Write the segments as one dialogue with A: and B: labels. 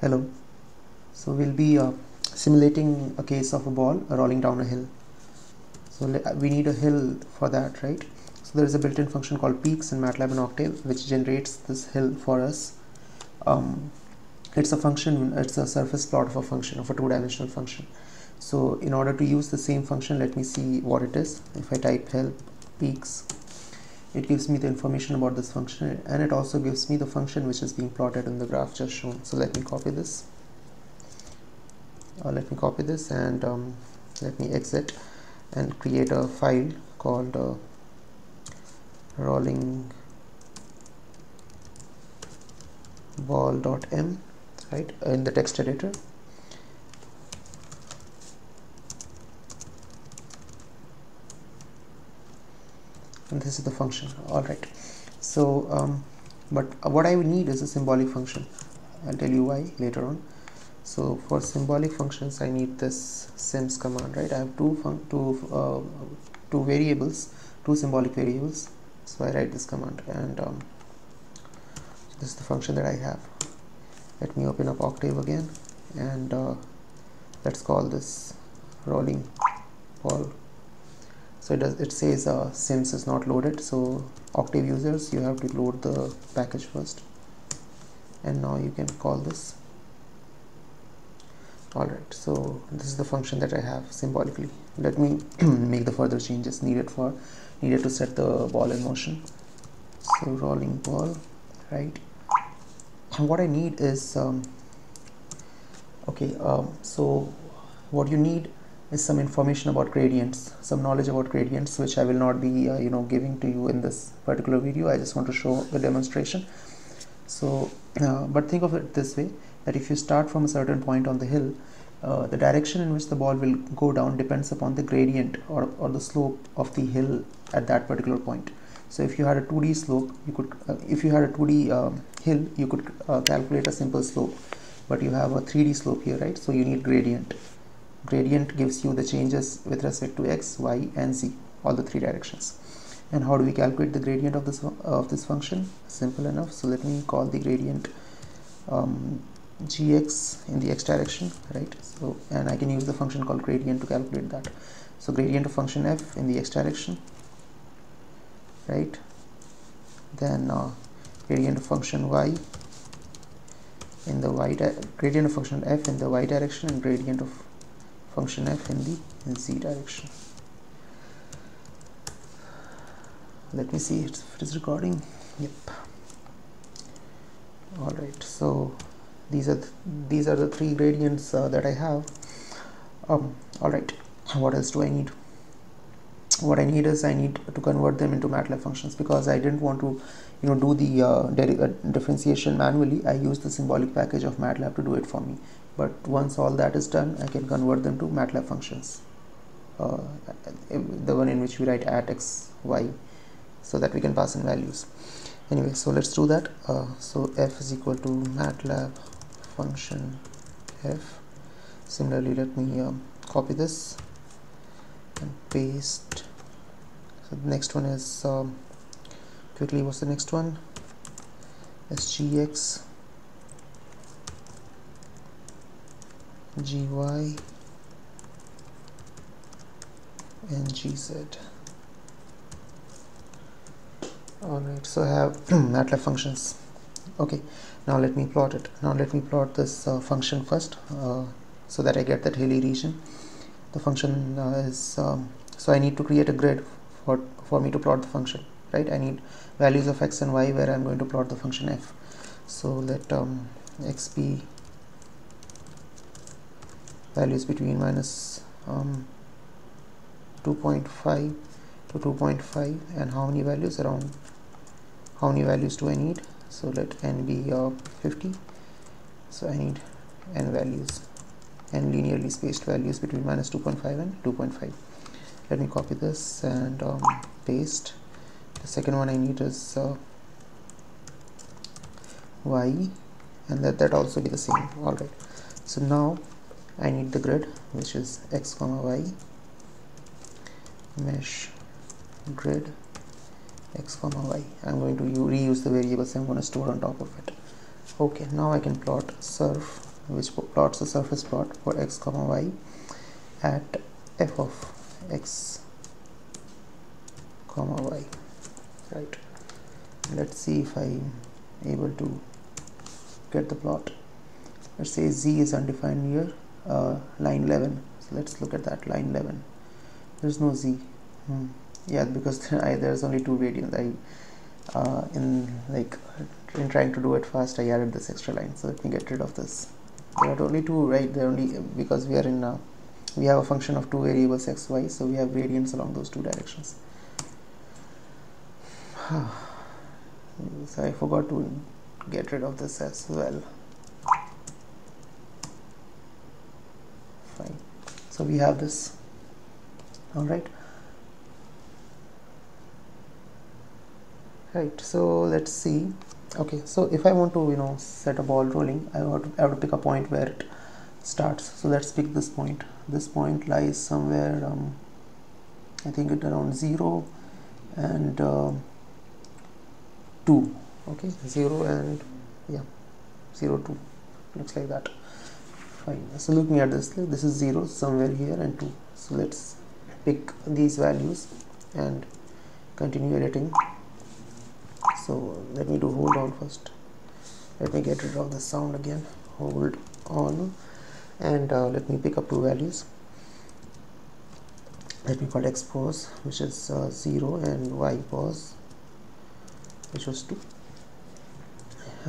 A: hello. So we'll be uh, simulating a case of a ball rolling down a hill. So we need a hill for that right? So there is a built-in function called peaks in MATLAB and Octave which generates this hill for us. Um, it's a function it's a surface plot of a function of a two-dimensional function. So in order to use the same function let me see what it is. If I type help peaks it gives me the information about this function and it also gives me the function which is being plotted in the graph just shown. So let me copy this. Uh, let me copy this and um, let me exit and create a file called uh, rolling ball.m right in the text editor and this is the function. All right. So um, but what I need is a symbolic function. I'll tell you why later on. So for symbolic functions I need this syms command right? I have two fun two uh, two variables two symbolic variables. So I write this command. And um, this is the function that I have. Let me open up octave again. And uh, let's call this rolling ball so it does it says uh, syms is not loaded. So octave users you have to load the package first. And now you can call this. Alright so this is the function that I have symbolically. Let me make the further changes needed for needed to set the ball in motion. So rolling ball right. And what I need is um, okay um, so what you need is some information about gradients some knowledge about gradients which I will not be uh, you know giving to you in this particular video. I just want to show the demonstration. So uh, but think of it this way that if you start from a certain point on the hill uh, the direction in which the ball will go down depends upon the gradient or, or the slope of the hill at that particular point. So if you had a 2d slope you could uh, if you had a 2d um, hill you could uh, calculate a simple slope. But you have a 3d slope here right? So you need gradient gradient gives you the changes with respect to x y and z all the three directions. And how do we calculate the gradient of this of this function? Simple enough. So let me call the gradient um, gx in the x direction right? So and I can use the function called gradient to calculate that. So gradient of function f in the x direction right? Then uh, gradient of function y in the y gradient of function f in the y direction and gradient of function f in the z direction. Let me see if it is recording. Yep. All right so these are th these are the three gradients uh, that I have. Um, all right what else do I need? What I need is I need to convert them into MATLAB functions because I didn't want to you know do the uh, uh, differentiation manually. I used the symbolic package of MATLAB to do it for me but once all that is done I can convert them to MATLAB functions. Uh, the one in which we write at x y so that we can pass in values. Anyway so let's do that. Uh, so f is equal to MATLAB function f. Similarly let me um, copy this and paste. So the next one is um, quickly what's the next one? Sgx gy and gz alright so I have MATLAB functions. Okay now let me plot it. Now let me plot this uh, function first uh, so that I get that hilly region. The function uh, is um, so I need to create a grid for for me to plot the function right? I need values of x and y where I'm going to plot the function f. So let um, x be values between minus, um, 2.5 to 2.5 and how many values? Around how many values do I need? So let n be uh, 50 so I need n values n linearly spaced values between minus 2.5 and 2.5 let me copy this and um, paste. The second one I need is uh, y and let that also be the same. Alright so now I need the grid which is x comma y. Mesh grid x comma y. I'm going to reuse the variables I'm going to store on top of it. Okay now I can plot surf which plots the surface plot for x comma y at f of x comma y. Right. Let's see if I'm able to get the plot. Let's say z is undefined here uh, line 11 so let's look at that line 11 there's no z. Hmm. yeah because I, there's only two variants. I uh, in like in trying to do it fast I added this extra line. So let me get rid of this. There are only two right? There only because we are in uh, we have a function of two variables x y. So we have variants along those two directions. So I forgot to get rid of this as well fine. So we have this. All right right so let's see. Okay so if I want to you know set a ball rolling I have to, I have to pick a point where it starts. So let's pick this point. This point lies somewhere um, I think it around 0 and uh, 2 okay 0 and yeah 0 2 looks like that fine. So looking at this this is 0 somewhere here and 2 so let's pick these values and continue editing. So let me do hold on first. Let me get rid of the sound again. Hold on. And uh, let me pick up two values. Let me call x pos which is uh, 0 and y pos which was 2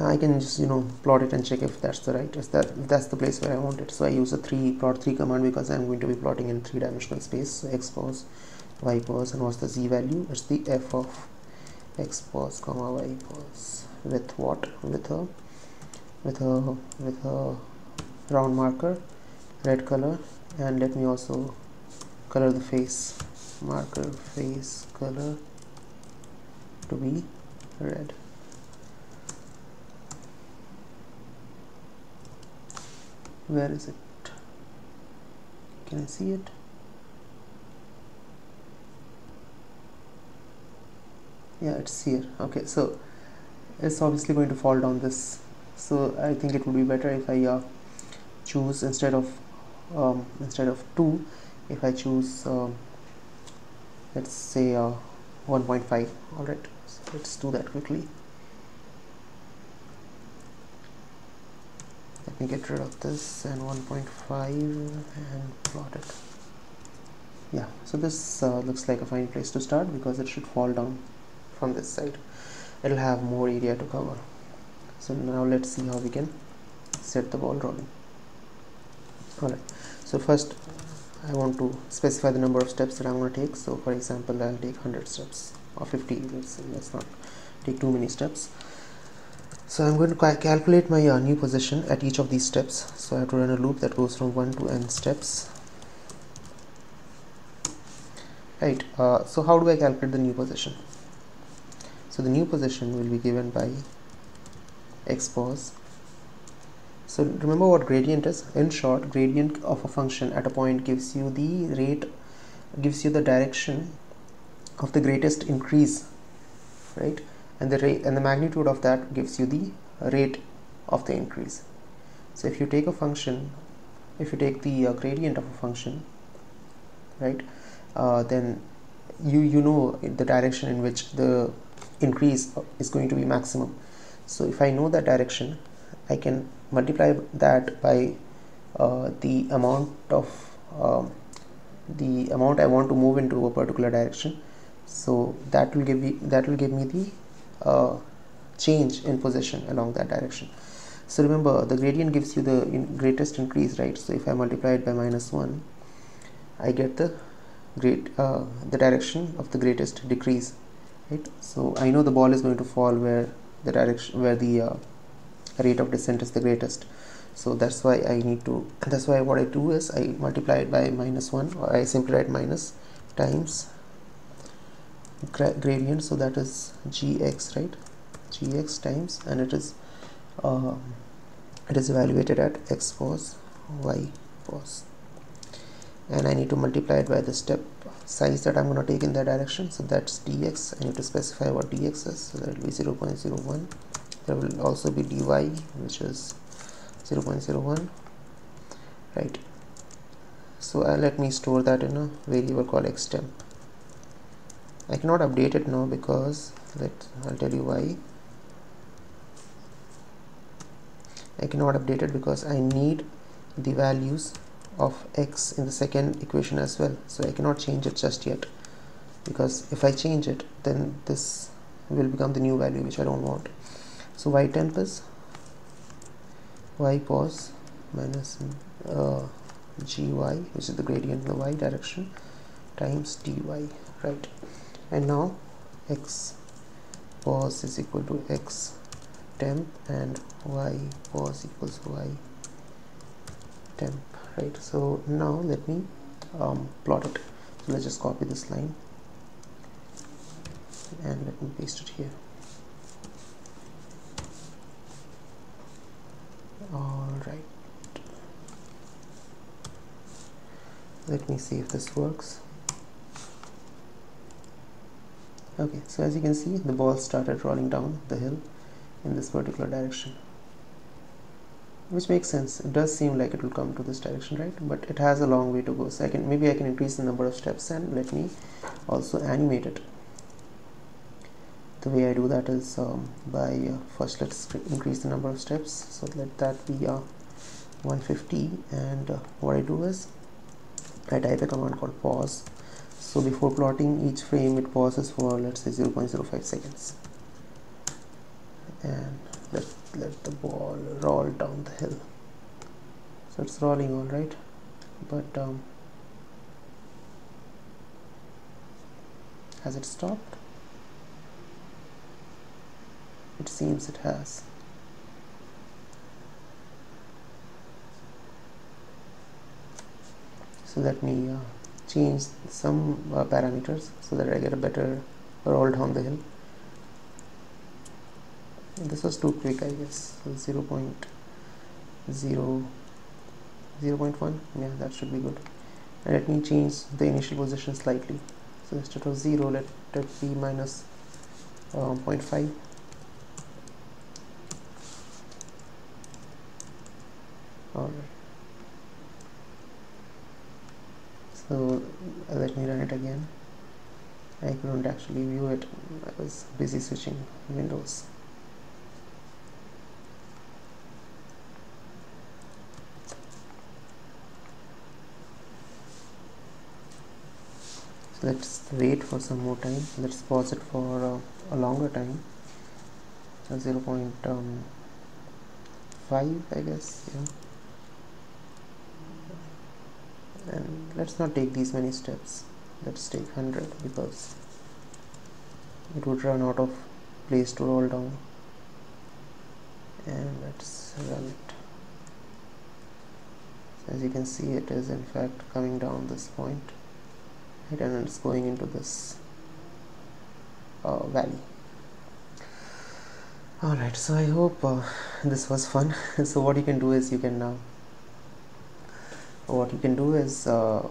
A: I can just you know plot it and check if that's the right is that if that's the place where I want it. So I use a 3 plot 3 command because I'm going to be plotting in three dimensional space. So x pos y pos and what's the z value? It's the f of x pos comma y pos with what? With a with a with a round marker red color and let me also color the face. Marker face color to be red where is it? Can I see it? Yeah it's here. Okay so it's obviously going to fall down this. So I think it would be better if I uh, choose instead of um, instead of 2 if I choose um, let's say uh, 1.5 alright so let's do that quickly me get rid of this and 1.5 and plot it. Yeah so this uh, looks like a fine place to start because it should fall down from this side. It'll have more area to cover. So now let's see how we can set the ball rolling. Alright so first I want to specify the number of steps that I'm going to take. So for example I'll take 100 steps or 50 let's say let's not take too many steps so I'm going to ca calculate my uh, new position at each of these steps. So I have to run a loop that goes from 1 to n steps. Right uh, so how do I calculate the new position? So the new position will be given by x pos so remember what gradient is? In short gradient of a function at a point gives you the rate gives you the direction of the greatest increase. Right and the rate and the magnitude of that gives you the rate of the increase. So if you take a function if you take the uh, gradient of a function right uh, then you you know the direction in which the increase is going to be maximum. So if I know that direction I can multiply that by uh, the amount of um, the amount I want to move into a particular direction. So that will give me that will give me the uh, change in position along that direction. So remember the gradient gives you the in greatest increase right? So if I multiply it by minus 1 I get the great uh, the direction of the greatest decrease right? So I know the ball is going to fall where the direction where the uh, rate of descent is the greatest. So that's why I need to that's why what I do is I multiply it by minus 1 or I simply write minus times gradient so that is gx right? Gx times and it is uh, it is evaluated at x pos y pos and I need to multiply it by the step size that I'm going to take in that direction. So that's dx I need to specify what dx is. So that will be 0 0.01 there will also be dy which is 0.01 right. So uh, let me store that in a variable called xtemp I cannot update it now because let I'll tell you why. I cannot update it because I need the values of x in the second equation as well. So I cannot change it just yet. Because if I change it then this will become the new value which I don't want. So y temp is y pos minus uh, gy which is the gradient in the y direction times dy right and now x pos is equal to x temp and y pos equals y temp right? So now let me um, plot it. So let's just copy this line and let me paste it here. All right let me see if this works okay so as you can see the ball started rolling down the hill in this particular direction which makes sense. It does seem like it will come to this direction right? But it has a long way to go. So I can maybe I can increase the number of steps and let me also animate it. The way I do that is um, by uh, first let's increase the number of steps. So let that be uh, 150 and uh, what I do is I type a command called pause so before plotting each frame it pauses for let's say 0.05 seconds. And let let the ball roll down the hill. So it's rolling all right. But um, has it stopped? It seems it has. So let me uh, change some uh, parameters so that I get a better roll down the hill. This was too quick I guess. So 0, 0, 0 0.1 yeah that should be good. And let me change the initial position slightly. So instead of 0 let it be minus, um, 0.5 alright so let me run it again. I couldn't actually view it. I was busy switching windows. So let's wait for some more time. Let's pause it for uh, a longer time. Uh, 0 0.5 um, I guess yeah and let's not take these many steps. Let's take 100 because it would run out of place to roll down. And let's run it as you can see it is in fact coming down this point. Right and it's going into this uh, valley. Alright so I hope uh, this was fun. So what you can do is you can now uh, what you can do is uh,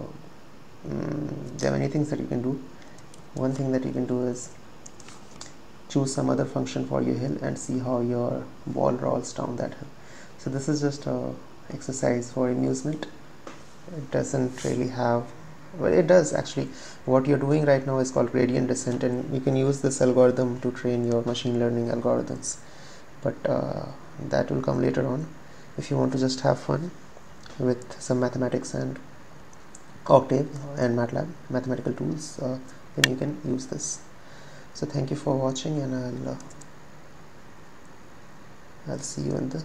A: mm, there are many things that you can do. One thing that you can do is choose some other function for your hill and see how your ball rolls down that hill. So this is just a exercise for amusement. It doesn't really have well it does actually. What you're doing right now is called gradient descent and you can use this algorithm to train your machine learning algorithms. But uh, that will come later on. If you want to just have fun with some mathematics and octave and matlab mathematical tools uh, then you can use this. So thank you for watching and i'll uh, i'll see you in the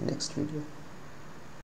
A: next video